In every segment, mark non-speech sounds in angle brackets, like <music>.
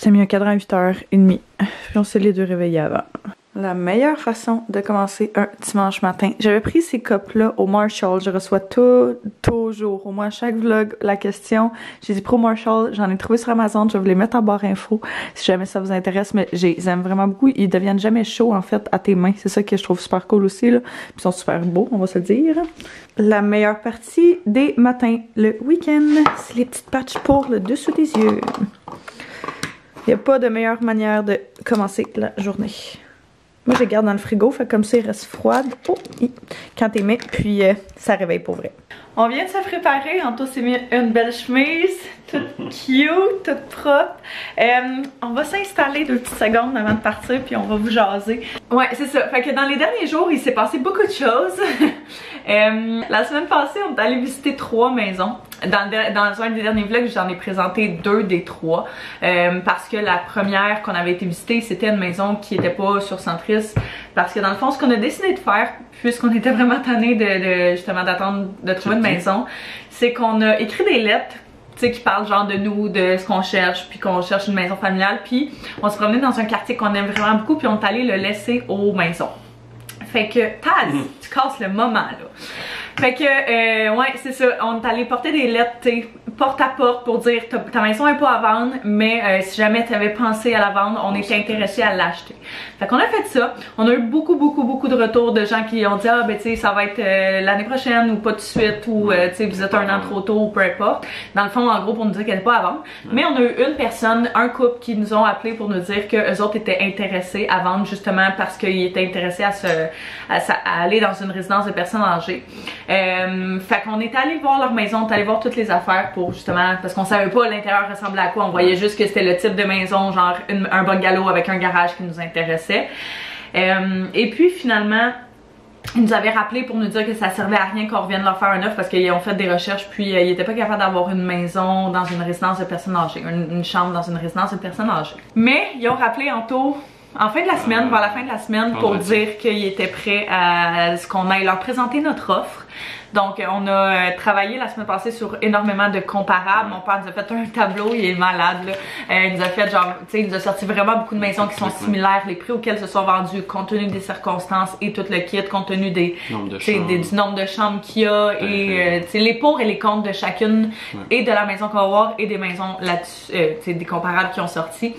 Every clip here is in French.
s'était mis un cadran à 8h30. Puis on s'est les deux réveillés avant. La meilleure façon de commencer un dimanche matin. J'avais pris ces copes-là au Marshall. Je reçois tout, toujours, au moins chaque vlog, la question. J'ai dit pro Marshall, j'en ai trouvé sur Amazon. Je vais vous les mettre en barre info si jamais ça vous intéresse. Mais j'aime vraiment beaucoup. Ils deviennent jamais chauds, en fait, à tes mains. C'est ça que je trouve super cool aussi, là. ils sont super beaux, on va se dire. La meilleure partie des matins, le week-end, c'est les petites patchs pour le dessous des yeux. Il n'y a pas de meilleure manière de commencer la journée. Moi, je les garde dans le frigo, fait comme ça, ils restent froides oh, quand t'es mis, puis euh, ça réveille pour vrai. On vient de se préparer, Anto s'est mis une belle chemise, toute <laughs> cute, toute propre. Euh, on va s'installer deux petites secondes avant de partir, puis on va vous jaser. Ouais, c'est ça. Fait que dans les derniers jours, il s'est passé beaucoup de choses. <laughs> euh, la semaine passée, on est allé visiter trois maisons. Dans, dans un des derniers vlogs, j'en ai présenté deux des trois. Euh, parce que la première qu'on avait été visiter, c'était une maison qui était pas sur Centris. Parce que dans le fond, ce qu'on a décidé de faire, puisqu'on était vraiment tanné de, justement d'attendre de trouver une maison, c'est qu'on a écrit des lettres qui parlent genre de nous, de ce qu'on cherche, puis qu'on cherche une maison familiale. Puis on se promenait dans un quartier qu'on aime vraiment beaucoup, puis on est allé le laisser aux maisons. Fait que, Taz, mhm. tu casses le moment là. Fait que, euh, ouais, c'est ça. On est allé porter des lettres, tu porte à porte pour dire ta, maison est pas à vendre, mais euh, si jamais tu avais pensé à la vendre, on était intéressé à l'acheter. Fait qu'on a fait ça. On a eu beaucoup, beaucoup, beaucoup de retours de gens qui ont dit ah ben tu sais ça va être euh, l'année prochaine ou pas tout de suite ou tu sais vous êtes un an trop tôt ou peu importe. Dans le fond, en gros, pour nous dire qu'elle n'est pas à vendre. Mais on a eu une personne, un couple qui nous ont appelé pour nous dire que eux autres étaient intéressés à vendre justement parce qu'ils étaient intéressés à se à, aller dans une résidence de personnes âgées. Euh, fait qu'on est allé voir leur maison, on est allé voir toutes les affaires pour justement, parce qu'on savait pas l'intérieur ressemblait à quoi, on voyait juste que c'était le type de maison, genre un bungalow avec un garage qui nous intéressait. Euh, et puis finalement, ils nous avaient rappelé pour nous dire que ça servait à rien qu'on revienne leur faire un offre parce qu'ils ont fait des recherches puis euh, ils étaient pas capables d'avoir une maison dans une résidence de personnes âgées, une, une, chambre dans une résidence de personnes âgées. Mais ils ont rappelé en taux en fin de la semaine, vers la fin de la semaine, pour dire qu'ils étaient prêts à ce qu'on aille leur présenter notre offre. Donc, on a euh, travaillé la semaine passée sur énormément de comparables. Mon père nous a fait un tableau, il est malade. Là. Euh, il nous a fait genre, tu sais, il nous a sorti vraiment beaucoup de maisons qui sont similaires, les prix auxquels se sont vendus, compte tenu des circonstances et tout le kit, compte tenu des, des du nombre de chambres qu'il y a et euh, les pour et les comptes de chacune et de la maison qu'on va voir et des maisons là-dessus, euh, des comparables qui ont sorti.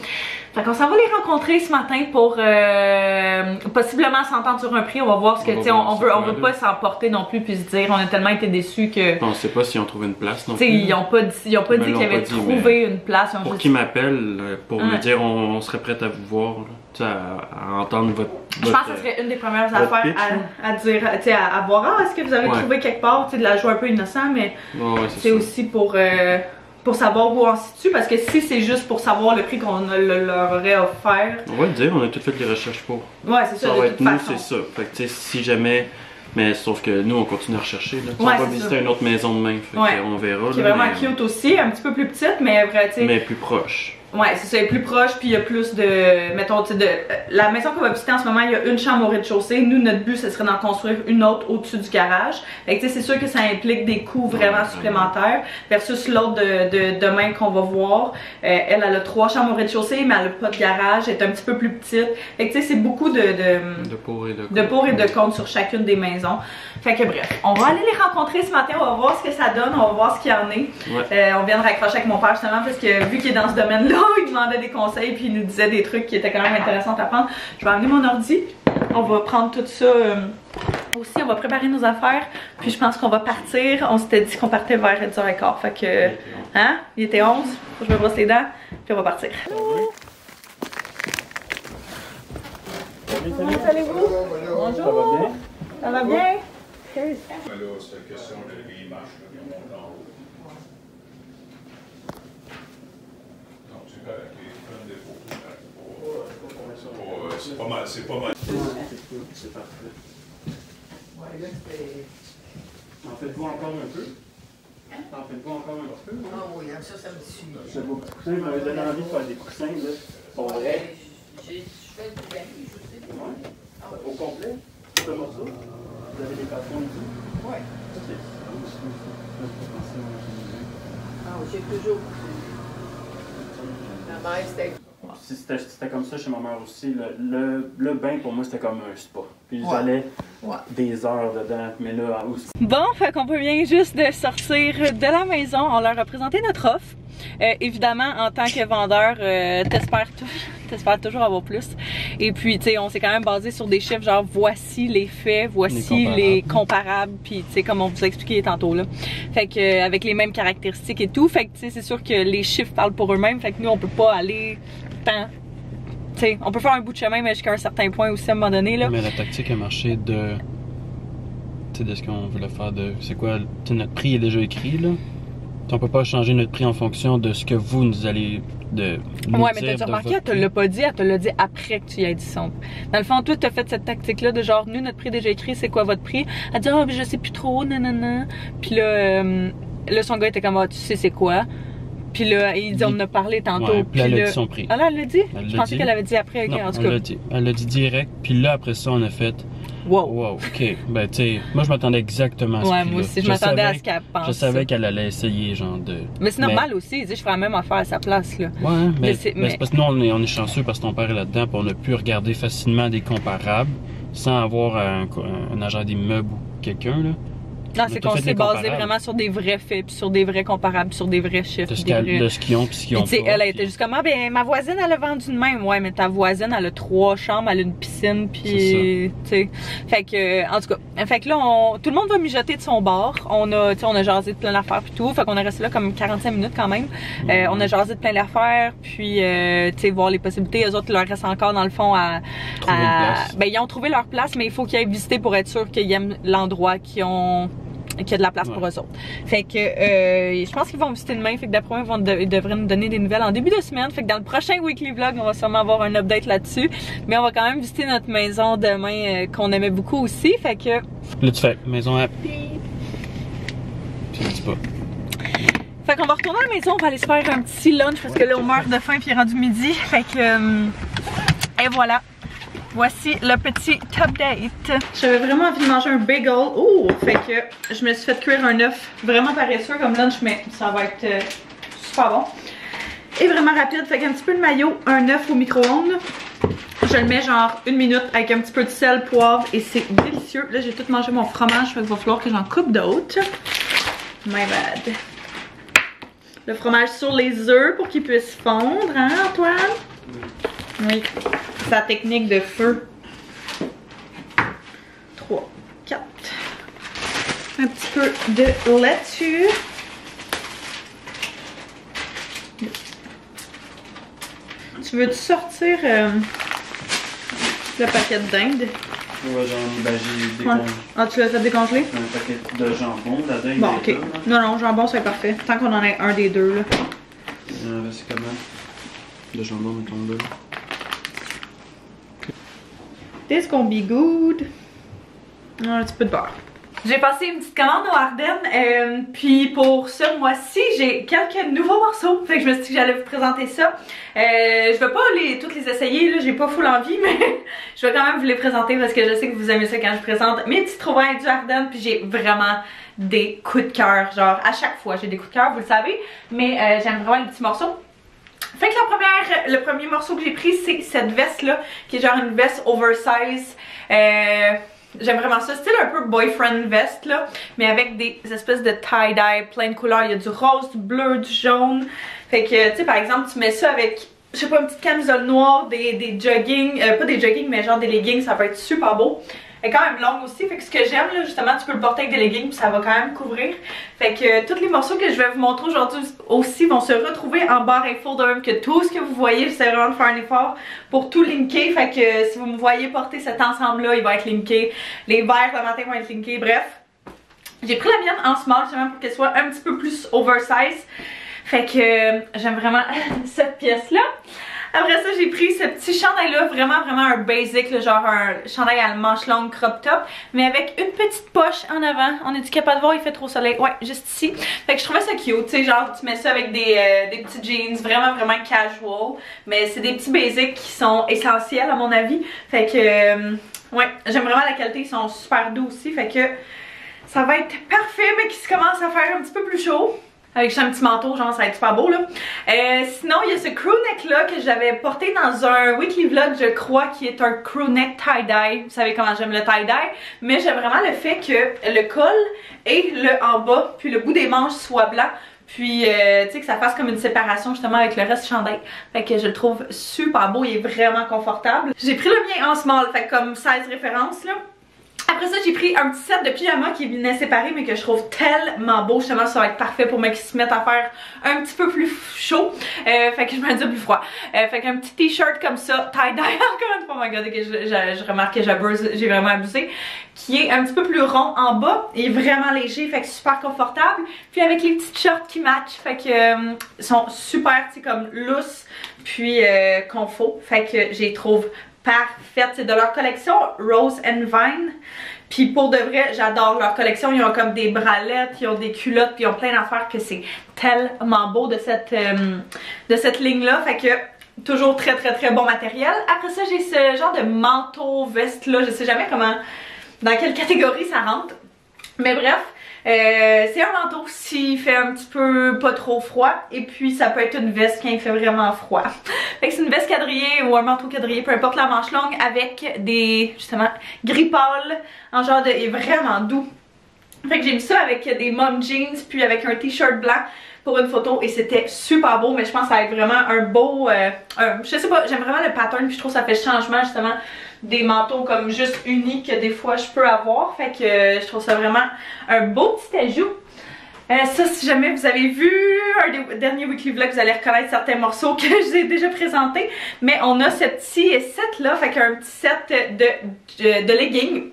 Fait qu'on s'en va les rencontrer ce matin pour euh, possiblement s'entendre sur un prix. On va voir ce que, tu sais, on, veut, on veut pas s'emporter non plus puis se dire, on a tellement été déçus que. On sait pas s'ils ont trouvé une place non plus. ils ont pas dit, ils ont pas dit qu'ils avaient trouvé une place. Pour qu'ils m'appellent, euh, pour me dire, on, serait prêt à vous voir, là, à, à, entendre votre, Je pense que ce serait une des premières affaires à, à, dire, tu sais, à, voir, ah, est-ce que vous avez trouvé quelque part, tu sais, de la joie un peu innocent, mais c'est aussi pour. Euh, pour savoir où on se situe parce que si c'est juste pour savoir le prix qu'on leur aurait offert. On va le dire, on a tout fait les recherches pour. Ouais, c'est ça. Ça va être nous, c'est ça. Fait que tu sais, si jamais. Mais sauf que nous, on continue à rechercher. Là. on va visiter une autre maison demain. Fait ouais. on verra. Qui est vraiment cute aussi, un petit peu plus petite, mais vrai, tu. Mais plus proche. Ouais, c'est ça, est plus proche, puis il y a plus de, mettons, tu sais, de, la maison qu'on va visiter en ce moment, il y a une chambre au rez-de-chaussée. Nous, notre but, ce serait d'en construire une autre au-dessus du garage. Fait que, tu sais, c'est sûr que ça implique des coûts vraiment supplémentaires versus l'autre de, de, demain qu'on va voir. Euh, elle, elle a trois chambres au rez-de-chaussée, mais elle a pas de garage, elle est un petit peu plus petite. Fait que, tu sais, c'est beaucoup de, de, de pour et de, de pour et de compte sur chacune des maisons. Fait que, bref, on va aller les rencontrer ce matin, on va voir ce que ça donne, on va voir ce qu'il y en est. Euh, on vient de raccrocher avec mon père justement parce que vu qu'il est dans ce domaine-là, <laughs> il demandait des conseils puis il nous disait des trucs qui étaient quand même intéressants à prendre. Je vais amener mon ordi. On va prendre tout ça euh, aussi. On va préparer nos affaires. Puis je pense qu'on va partir. On s'était dit qu'on partait vers 10h15. Fait que, hein? Il était 11. Faut que je me brosse les dents. Puis on va partir. Comment allez-vous? Bonjour. Ça va bien? Ça va bien? Question de c'est pas mal, c'est pas mal. C'est parfait. Ouais, là, c'était. En faites-vous encore un peu? En faites-vous encore un peu? Ah oui, ça, ça me suit. C'est vos coussins, vous m'avez donné envie de faire des coussins, là. Pour vrai. Je fais du je sais pas. Ouais. Au complet? C'est? Vous avez des patrons ici? Oui. Ok. Ah, j'ai toujours. Ma mère, c'était. Si c'était comme ça chez ma mère aussi, le, le, le bain pour moi c'était comme un spa. Puis j'allais Ouais. des heures dedans, mais là aussi. Bon, fait qu'on peut bien juste de sortir de la maison. On leur a présenté notre offre. Euh, évidemment, en tant que vendeur, euh, t'espères <laughs> t'espères toujours avoir plus. Et puis, tu sais, on s'est quand même basé sur des chiffres genre voici les faits, voici Les les comparables, puis tu sais comme on vous a expliqué tantôt là. Fait que euh, avec les mêmes caractéristiques et tout, fait que tu sais c'est sûr que les chiffres parlent pour eux-mêmes. Fait que nous on peut pas aller tant. Tu sais, on peut faire un bout de chemin, mais jusqu'à un certain point aussi à un moment donné là. Mais la tactique a marché de. Tu sais, de ce qu'on voulait faire de. C'est quoi Notre prix est déjà écrit, là. On peut pas changer notre prix en fonction de ce que vous nous allez. De, nous Ouais, mais t'as remarqué, elle te l'a pas dit, elle te l'a dit après que tu y aies dit son. Dans le fond, toi, t'as fait cette tactique-là de genre, nous, notre prix déjà écrit, c'est quoi votre prix? Elle dit, ah, mais je sais plus trop, nanana. Puis là, euh, là, son gars était comme, ah, tu sais c'est quoi? Puis là, il dit, on en a parlé tantôt. Ouais, puis elle a là- dit son prix. Ah là, elle l'a dit? Elle Je pensais qu'elle avait dit après, ok, Non, en tout cas. l'a dit. Elle l'a dit direct, puis là, après ça, on a fait. Wow. Wow, ok. Ben, tu sais, moi, je m'attendais exactement à ce Ouais, moi aussi, je m'attendais à ce qu'elle pense. Je savais qu'elle allait essayer, genre, de. Mais c'est normal aussi, je ferais même affaire à sa place, là. Ouais, Mais mais, c'est- mais c'est parce que nous, on est, on est chanceux parce que ton père est là-dedans, puis on a pu regarder facilement des comparables sans avoir un, un agent d'immeuble ou quelqu'un, là. Non, On c'est qu'on s'est basé vraiment sur des vrais faits, puis sur des vrais comparables, puis sur des vrais chiffres. De ce, des qu'elle- vrais- de ce qu'ils ont, puis ce qu'ils Puis ont tu sais, pas, elle a puis- été juste comme, ah ben ma voisine elle a vendu de même. Ouais, mais ta voisine elle a trois chambres, elle a une piscine, puis tu sais. Fait que, en tout cas, fait que là, on, tout le monde va mijoter de son bord. On a, tu sais, on a jasé de plein d'affaires puis tout. Fait qu'on est resté là comme 45 minutes quand même. Euh, on a jasé de plein d'affaires, puis euh, tu sais, voir les possibilités. Les autres, il leur reste encore dans le fond à, à- ben ils ont trouvé leur place, mais il faut qu'ils aillent visiter pour être sûr qu'ils aiment l'endroit, qu'ils ont qu'il y a de la place pour eux autres. Fait que euh, je pense qu'ils vont visiter demain. Fait que d'après moi, ils, vont de- ils devraient nous donner des nouvelles en début de semaine. Fait que dans le prochain weekly vlog, on va sûrement avoir un update là-dessus. Mais on va quand même visiter notre maison demain euh, qu'on aimait beaucoup aussi. Fait que Là, tu fais maison happy. Puis pas. Fait qu'on va retourner à la maison, on va aller se faire un petit lunch parce que là on meurt de faim puis il est rendu midi. Fait que euh, et voilà. Voici le petit top date. J'avais vraiment envie de manger un bagel. Oh, fait que je me suis fait cuire un œuf vraiment paresseux comme lunch, mais ça va être euh, super bon. Et vraiment rapide, fait qu'un petit peu de maillot, un œuf au micro-ondes. Je le mets genre une minute avec un petit peu de sel, poivre et c'est délicieux. Là j'ai tout mangé mon fromage, fait qu'il va falloir que j'en coupe d'autres. My bad le fromage sur les œufs pour qu'ils puissent fondre, hein Antoine? Oui, sa technique de feu. 3, 4. Un petit peu de laitue. Tu veux-tu sortir euh, le paquet de dinde? Ouais, genre, ben, j'ai Ouais. Ah, tu l'as fait décongeler? un paquet de jambon, la dingue. Bon, ok. deux. Non, non, jambon, c'est parfait. Tant qu'on en a un des deux, là. Euh, c'est comment? Le jambon, mettons là. This gonna be good. Un petit peu de beurre. J'ai passé une petite commande au Ardennes, euh, puis pour ce mois-ci, j'ai quelques nouveaux morceaux. Fait que je me suis dit que j'allais vous présenter ça. Euh, je vais pas les, toutes les essayer, là, j'ai pas full envie, <laughs> mais je vais quand même vous les présenter parce que je sais que vous aimez ça quand je présente mes petites trouvailles du Ardennes, puis j'ai vraiment des coups de cœur. Genre, à chaque fois, j'ai des coups de cœur, vous le savez, mais euh, j'aime vraiment les petits morceaux. Fait que la première, le premier morceau que j'ai pris, c'est cette veste-là, qui est genre une veste oversize. Euh, J'aime vraiment ça, style un peu boyfriend veste là, mais avec des espèces de tie-dye, plein de couleurs. Il y a du rose, du bleu, du jaune. Fait que, tu sais, par exemple, tu mets ça avec, je sais pas, une petite camisole noire, des, des jogging, euh, pas des jogging, mais genre des leggings, ça va être super beau. Elle est quand même longue aussi, fait que ce que j'aime là, justement, tu peux le porter avec des leggings puis ça va quand même couvrir. Fait que euh, tous les morceaux que je vais vous montrer aujourd'hui aussi vont se retrouver en barre info de même que tout ce que vous voyez, j'essaie vraiment de faire un effort pour tout linker. Fait que euh, si vous me voyez porter cet ensemble-là, il va être linké. Les verres le matin vont être linkés, bref. J'ai pris la mienne en small justement pour qu'elle soit un petit peu plus oversize. Fait que euh, j'aime vraiment <laughs> cette pièce-là. Après ça, j'ai pris ce petit chandail-là, vraiment, vraiment un basic, genre un chandail à manche longue crop top, mais avec une petite poche en avant. On est-tu capable de voir, il fait trop soleil. Ouais, juste ici. Fait que je trouvais ça cute, tu sais, genre tu mets ça avec des, euh, des petits jeans, vraiment, vraiment casual. Mais c'est des petits basics qui sont essentiels à mon avis. Fait que, euh, ouais, j'aime vraiment la qualité, ils sont super doux aussi. Fait que ça va être parfait, mais qui se commence à faire un petit peu plus chaud. Avec un petit manteau, genre ça va être super beau là. Euh, sinon, il y a ce crewneck là que j'avais porté dans un weekly vlog, je crois, qui est un crewneck tie-dye. Vous savez comment j'aime le tie-dye. Mais j'aime vraiment le fait que le col et le en bas, puis le bout des manches soit blanc. Puis, euh, tu sais, que ça fasse comme une séparation justement avec le reste chandail. Fait que je le trouve super beau, il est vraiment confortable. J'ai pris le mien en small, fait comme 16 références là. Après ça, j'ai pris un petit set de pyjama qui venait séparé mais que je trouve tellement beau. Justement, ça va être parfait pour moi qui se mettent à faire un petit peu plus chaud. Euh, fait que je me dis plus froid. Euh, fait qu'un petit t-shirt comme ça, tie-dye, <laughs> encore une fois, oh my god, que je, remarque que j'ai vraiment abusé. Qui est un petit peu plus rond en bas et vraiment léger, fait que super confortable. Puis avec les petites shorts qui matchent, fait que euh, sont super, tu sais, comme loose puis confort. Fait que j'ai trouve parfaite. C'est de leur collection Rose and Vine. Puis pour de vrai, j'adore leur collection. Ils ont comme des bralettes, ils ont des culottes, puis ils ont plein d'affaires que c'est tellement beau de cette, euh, cette ligne-là. Fait que toujours très très très bon matériel. Après ça, j'ai ce genre de manteau, veste là. Je sais jamais comment, dans quelle catégorie ça rentre. Mais bref, euh, c'est un manteau s'il fait un petit peu pas trop froid et puis ça peut être une veste quand il fait vraiment froid. <laughs> fait que c'est une veste quadrillée ou un manteau quadrillé, peu importe la manche longue avec des justement gris pâle en genre de est vraiment doux. Fait que j'ai mis ça avec des mom jeans puis avec un t-shirt blanc pour une photo et c'était super beau mais je pense que ça va être vraiment un beau euh, je sais pas j'aime vraiment le pattern puis je trouve que ça fait changement justement des manteaux comme juste uniques que des fois je peux avoir. Fait que euh, je trouve ça vraiment un beau petit ajout. Euh, ça, si jamais vous avez vu un des derniers weekly vlogs, vous allez reconnaître certains morceaux que <laughs> je vous ai déjà présentés. Mais on a ce petit set là, fait qu'un petit set de, de leggings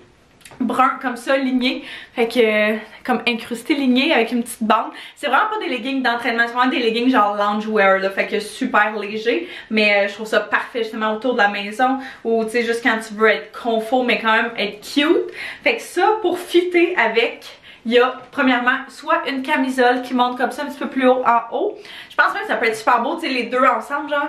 <laughs> brun comme ça, ligné. Fait que, comme incrusté ligné avec une petite bande. C'est vraiment pas des leggings d'entraînement, c'est vraiment des leggings genre loungewear là. Fait que super léger. Mais euh, je trouve ça parfait justement autour de la maison. Ou tu sais, juste quand tu veux être confort mais quand même être cute. Fait que ça, pour fitter avec il y a premièrement soit une camisole qui monte comme ça un petit peu plus haut en haut. Je pense même que ça peut être super beau, tu sais, les deux ensemble, genre,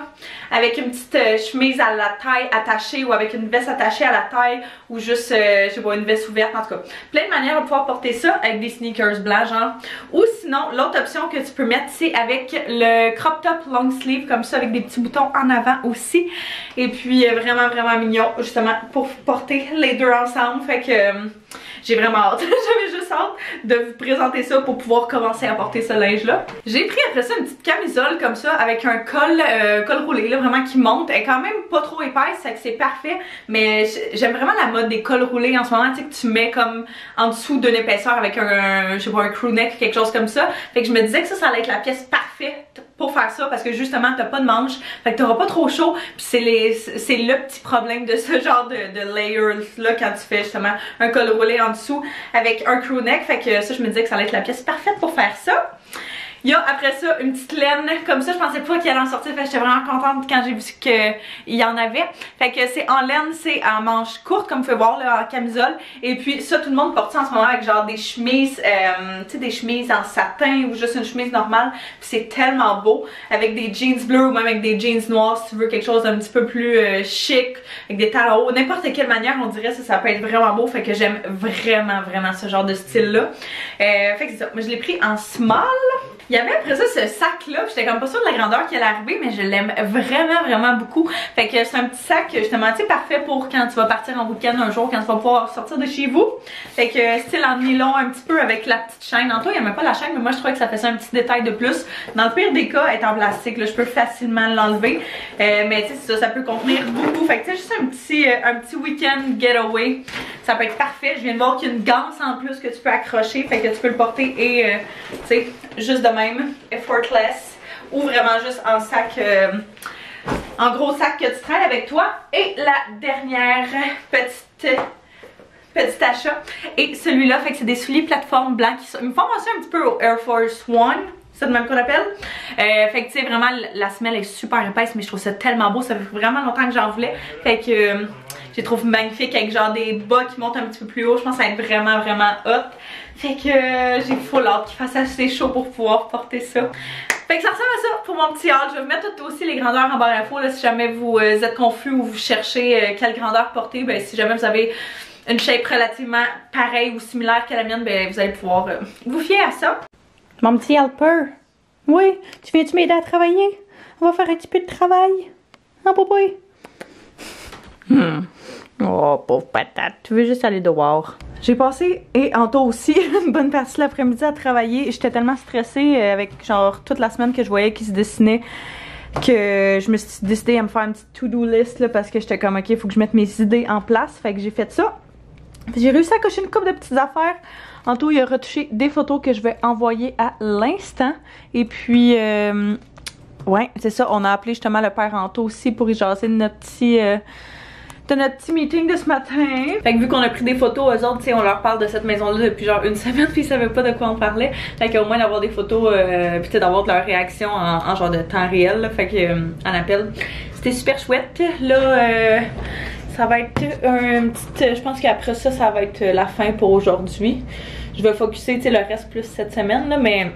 avec une petite euh, chemise à la taille attachée ou avec une veste attachée à la taille ou juste, euh, je sais pas, une veste ouverte, en tout cas. Plein de manières de pouvoir porter ça avec des sneakers blancs, genre. Ou sinon, l'autre option que tu peux mettre, c'est avec le crop top long sleeve, comme ça, avec des petits boutons en avant aussi. Et puis, euh, vraiment, vraiment mignon, justement, pour porter les deux ensemble. Fait que j'ai vraiment hâte. <laughs> J'avais de vous présenter ça pour pouvoir commencer à porter ce linge-là. J'ai pris après ça une petite camisole comme ça avec un col, euh, col roulé là, vraiment qui monte. Elle est quand même pas trop épaisse, c'est parfait. Mais j'aime vraiment la mode des cols roulés en ce moment, tu sais, que tu mets comme en dessous d'une épaisseur avec un, je sais pas, un crew neck, quelque chose comme ça. Fait que je me disais que ça, ça allait être la pièce parfaite pour faire ça parce que justement t'as pas de manche. Fait que t'auras pas trop chaud. Puis c'est le petit problème de ce genre de, de layers là quand tu fais justement un col roulé en dessous avec un crew neck. Fait que ça je me disais que ça allait être la pièce parfaite pour faire ça il y a après ça une petite laine comme ça, je pensais pas qu'il allait en sortir, fait j'étais vraiment contente quand j'ai vu qu'il y en avait. Fait que c'est en laine, c'est en manche courte comme vous pouvez voir là en camisole. Et puis ça tout le monde porte ça en ce moment avec genre des chemises, euh, tu sais des chemises en satin ou juste une chemise normale. Puis c'est tellement beau avec des jeans bleus ou même avec des jeans noirs si tu veux quelque chose d'un petit peu plus euh, chic, avec des talons hauts, n'importe quelle manière on dirait ça, ça peut être vraiment beau. Fait que j'aime vraiment vraiment ce genre de style là. Euh, fait que c'est ça, mais je l'ai pris en small. Il y avait après ça ce sac là, j'étais comme pas sûre de la grandeur qui allait arriver mais je l'aime vraiment vraiment beaucoup. Fait que c'est un petit sac justement tu parfait pour quand tu vas partir en week-end un jour, quand tu vas pouvoir sortir de chez vous. Fait que style en nylon un petit peu avec la petite chaîne. En toi il n'y a même pas la chaîne mais moi je trouvais que ça faisait un petit détail de plus. Dans le pire des cas, elle est en plastique là, je peux facilement l'enlever. Euh, mais tu sais ça, ça peut contenir beaucoup. Fait que tu sais juste un petit, euh, un petit week-end getaway. Ça peut être parfait. Je viens de voir qu'il y a une ganse en plus que tu peux accrocher. Fait que tu peux le porter et euh, tu sais juste effortless, ou vraiment juste en sac, euh, en gros sac que tu traînes avec toi. Et la dernière petite petit achat. Et celui-là, fait que c'est des souliers plateforme blancs qui sont, font penser un petit peu au Air Force One. C'est de même qu'on appelle. Euh, fait que tu sais, vraiment, la semelle est super épaisse, mais je trouve ça tellement beau. Ça fait vraiment longtemps que j'en voulais. Fait que euh, je les trouve magnifiques avec genre des bas qui montent un petit peu plus haut. Je pense que ça va être vraiment, vraiment hot. Fait que euh, j'ai full hâte qu'il fasse assez chaud pour pouvoir porter ça. Fait que ça ressemble à ça pour mon petit haul. Je vais vous mettre aussi les grandeurs en barre info là, si jamais vous euh, êtes confus ou vous cherchez euh, quelle grandeur porter. Ben si jamais vous avez une shape relativement pareille ou similaire que la mienne, ben vous allez pouvoir vous fier à ça. Mon petit helper, Oui, tu viens-tu m'aider à travailler? On va faire un petit peu de travail. Hein, papa? Hmm. Oh, pauvre patate, tu veux juste aller dehors. J'ai passé, et Anto aussi, <laughs> une bonne partie de l'après-midi à travailler. J'étais tellement stressée euh, avec genre toute la semaine que je voyais qui se dessinait que je me suis décidée à me faire une petite to-do list là, parce que j'étais comme ok, il faut que je mette mes idées en place. Fait que j'ai fait ça. J'ai réussi à cocher une couple de petites affaires. Anto, il a retouché des photos que je vais envoyer à l'instant. Et puis, euh, ouais, c'est ça. On a appelé justement le père Anto aussi pour y jaser de notre petit. euh, de notre petit meeting de ce matin. Fait que vu qu'on a pris des photos, eux autres, tu sais, on leur parle de cette maison-là depuis genre une <laughs> semaine, puis ils savaient pas de quoi on parlait. Fait qu'au moins d'avoir des photos, euh, puis d'avoir leur réaction en, en genre de temps réel. Fait que, euh, en appel, c'était super chouette. Là, euh, ça va être un petit. Je pense qu'après ça, ça va être la fin pour aujourd'hui. Je vais focuser, tu sais, le reste plus cette semaine, là, mais.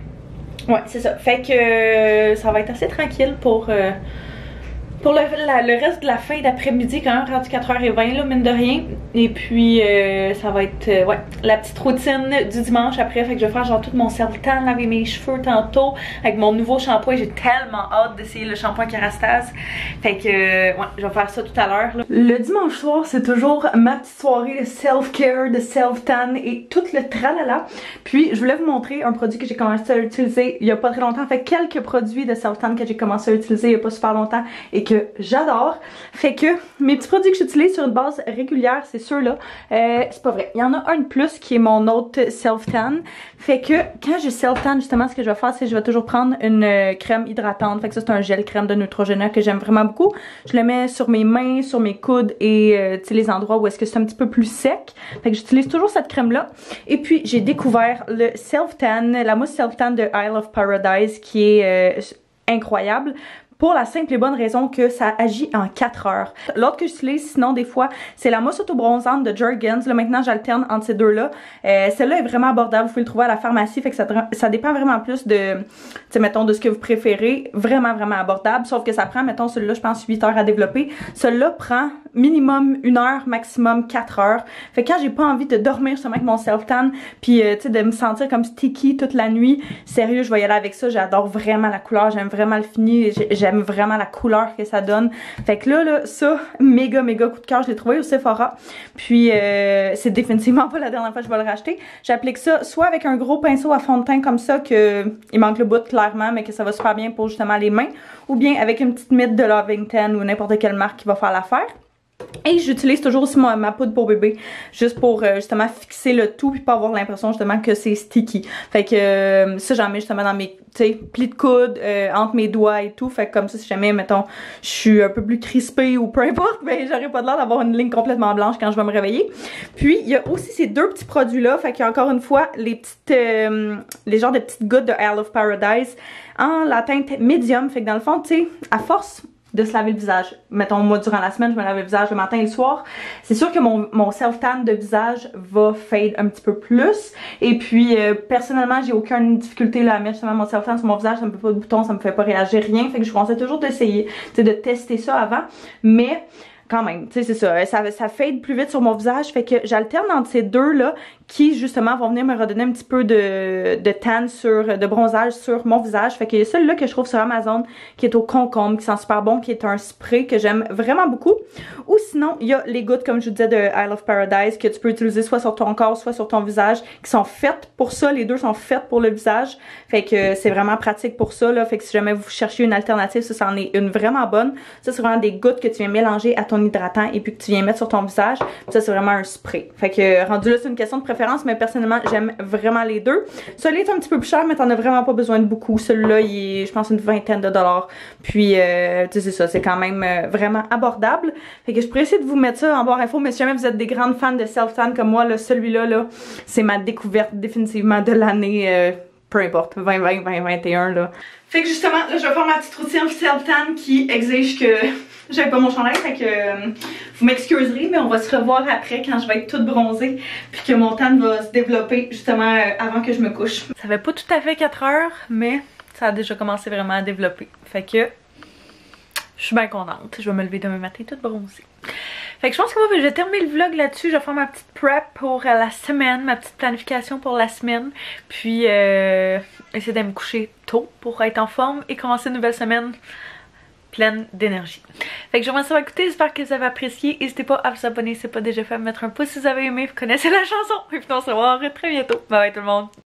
Ouais, c'est ça. Fait que euh, ça va être assez tranquille pour. Pour le, reste de la fin d'après-midi, quand même, rendu 4h20, là, mine de rien. Et puis, euh, ça va être, euh, ouais, la petite routine du dimanche après. Fait que je vais faire genre tout mon sel-temps, laver mes cheveux tantôt avec mon nouveau shampoing. J'ai tellement hâte d'essayer le shampoing Kerastase. Fait que, euh, ouais, je vais faire ça tout à l'heure. Le dimanche soir, c'est toujours ma petite soirée de self-care, de self-tan et tout le tralala. Puis, je voulais vous montrer un produit que j'ai commencé à utiliser il y a pas très longtemps. Fait quelques produits de self-tan que j'ai commencé à utiliser il y a pas super longtemps et que j'adore. Fait que mes petits produits que j'utilise sur une base régulière, c'est ceux-là. Euh, c'est pas vrai. Il y en a un de plus qui est mon autre self-tan. Fait que quand j'ai self-tan, justement, ce que je vais faire, c'est que je vais toujours prendre une euh, crème hydratante. Fait que ça, c'est un gel crème de Neutrogena que j'aime vraiment beaucoup. Je le mets sur mes mains, sur mes coudes et euh, les endroits où est-ce que c'est un petit peu plus sec. Fait que j'utilise toujours cette crème-là. Et puis, j'ai découvert le self-tan, la mousse self-tan de Isle of Paradise qui est incroyable pour la simple et bonne raison que ça agit en 4 heures. L'autre que j'utilise sinon des fois, c'est la mousse auto-bronzante de Jergens. Là maintenant j'alterne entre ces deux-là. Euh, Celle-là est vraiment abordable, vous pouvez le trouver à la pharmacie, fait que ça, ça dépend vraiment plus de, tu mettons, de ce que vous préférez. Vraiment, vraiment abordable, sauf que ça prend, mettons, celui-là, je pense 8 heures à développer. Celui-là prend minimum 1 heure, maximum 4 heures. Fait que quand j'ai pas envie de dormir justement avec mon self-tan, puis euh, tu sais, de me sentir comme sticky toute la nuit, sérieux, je vais y aller avec ça. J'adore vraiment la couleur, j'aime vraiment le fini, j'aime vraiment la couleur que ça donne. Fait que là, là, ça, méga, méga coup de cœur, je l'ai trouvé au Sephora. Puis euh, c'est définitivement <laughs> pas la dernière fois que je vais le racheter. J'applique ça soit avec un gros pinceau à fond de teint comme ça, que il manque le bout clairement, mais que ça va super bien pour justement les mains, ou bien avec une petite mite de Lovington ou n'importe quelle marque qui va faire l'affaire. Et j'utilise toujours aussi ma, poudre pour bébé, juste pour euh, justement fixer le tout puis pas avoir l'impression justement que c'est sticky. Fait que euh, ça j'en mets justement dans mes plis de coude, euh, entre mes doigts et tout. Fait que comme ça si jamais mettons je suis un peu plus crispée ou peu importe, ben j'aurais pas l'air d'avoir une ligne complètement blanche quand je vais me réveiller. Puis il y a aussi ces deux petits produits là, fait qu'il y a encore une fois les petites les genres de petites gouttes de Isle of Paradise en la teinte médium. Fait que dans le fond, tu sais, à force de se laver le visage. Mettons, moi, durant la semaine, je me lave le visage le matin et le soir. C'est sûr que mon, mon self-tan de visage va fade un petit peu plus. Et puis, euh, personnellement, j'ai aucune difficulté là, à mettre justement mon self-tan sur mon visage. Ça me fait pas de boutons, ça me fait pas réagir, rien. Fait que je conseille toujours d'essayer, de tester ça avant. Mais, quand même, tu sais, c'est ça, ça. Fade plus vite sur mon visage. Fait que j'alterne entre ces deux-là qui, justement, vont venir me redonner un petit peu de, de tan sur, de bronzage sur mon visage. Fait a celui-là que je trouve sur Amazon qui est au concombre, qui sent super bon, qui est un spray que j'aime vraiment beaucoup. Ou sinon, il y a les gouttes, comme je vous disais, de Isle of Paradise que tu peux utiliser soit sur ton corps, soit sur ton visage, qui sont faites pour ça. Les deux sont faites pour le visage. Fait que c'est vraiment pratique pour ça, là. Fait que si jamais vous cherchez une alternative, ça, c'en est une vraiment bonne. Ça, c'est vraiment des gouttes que tu viens mélanger à ton hydratant et puis que tu viens mettre sur ton visage. Ça, c'est vraiment un spray. Fait que rendu là, c'est une question de préférence, mais personnellement, j'aime vraiment les deux. Celui-là est un petit peu plus cher, mais t'en as vraiment pas besoin de beaucoup. Celui-là, il est, je pense, une vingtaine de dollars. Puis, euh, tu sais, c'est ça, c'est quand même euh, vraiment abordable. Fait que je pourrais essayer de vous mettre ça en barre info, mais si jamais vous êtes des grandes fans de self-tan comme moi, là, celui-là, là, c'est ma découverte définitivement de l'année, euh, peu importe, 2020, 2021, là. Fait que justement, là, je vais faire ma petite routine self-tan qui exige que j'avais pas mon chandail, fait que euh, vous m'excuserez, mais on va se revoir après quand je vais être toute bronzée, puis que mon tan va se développer justement euh, avant que je me couche. Ça fait pas tout à fait 4 heures, mais ça a déjà commencé vraiment à développer. Fait que je suis bien contente. Je vais me lever demain matin toute bronzée. Fait que je pense que moi, je vais terminer le vlog là-dessus. Je vais faire ma petite prep pour euh, la semaine, ma petite planification pour la semaine. Puis euh, essayer de me coucher tôt pour être en forme et commencer une nouvelle semaine pleine d'énergie. Fait que je vous remercie d'avoir j'espère que vous avez apprécié. N'hésitez pas à vous abonner si ce n'est pas déjà fait, à me mettre un pouce si vous avez aimé, vous connaissez la chanson. Et puis on se revoit très bientôt. Bye bye tout le monde.